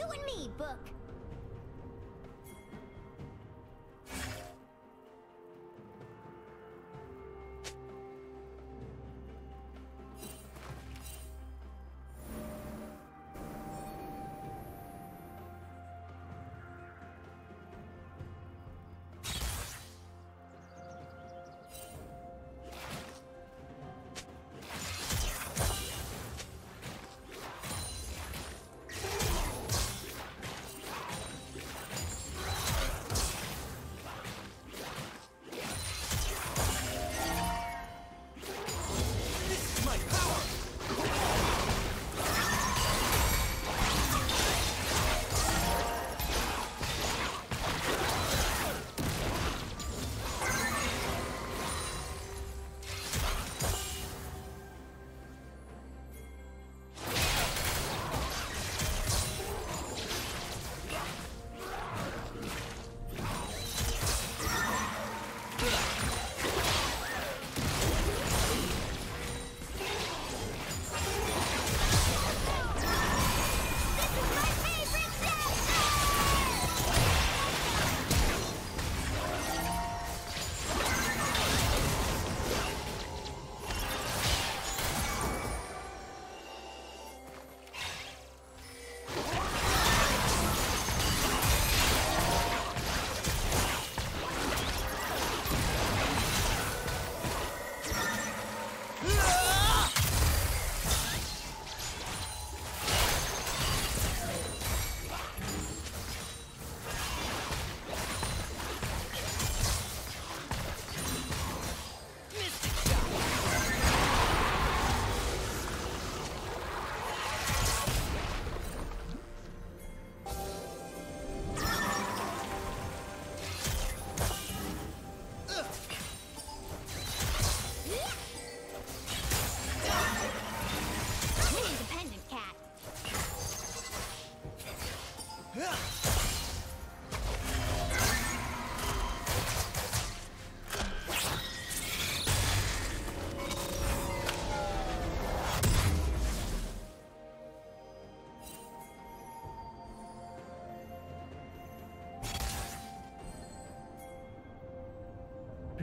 you and me, Book.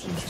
team's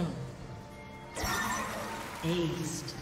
Kill. Aced.